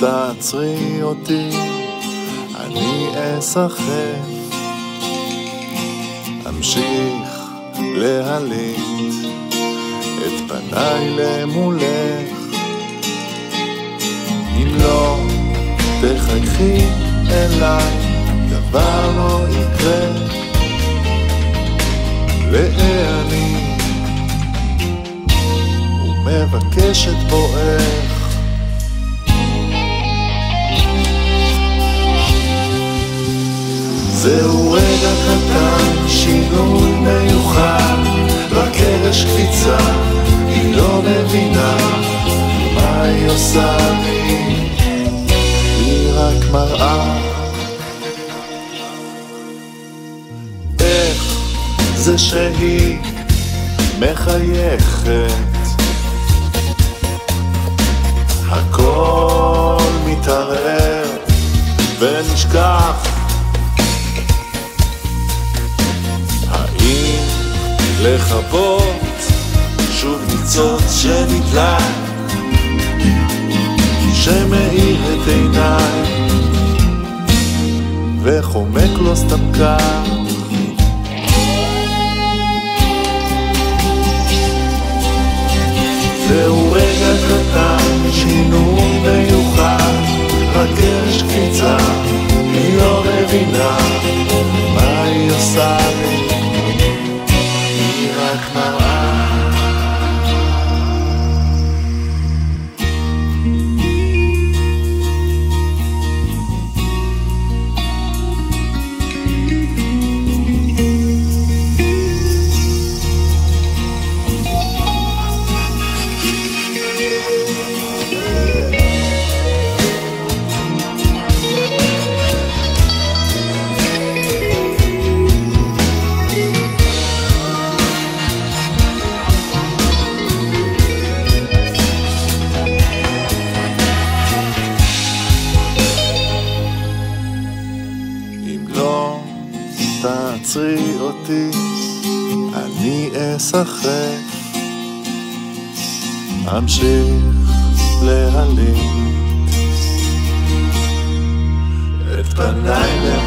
תעצרי אותי, אני אסחף, אמשיך להליט את פניי למולך. אם לא תחייכי אליי, דבר לא יקרה. לאני ומבקשת בואך זהו רגע קטן, שינוי מיוחד, רק רגש קפיצה, היא לא מבינה מה היא עושה לי, היא רק מראה. איך זה שהיא מחייכת, הכל מתערער ונשכח לכבות שוב ניצוץ שנדלק. שמאיר את עיניי וחומק לו סתם כך זהו רגע קטן, שינוי מיוחד, רק יש קפיצה, היא לא מבינה תעצרי אותי, אני אסחף, אמשיך להליט את פניי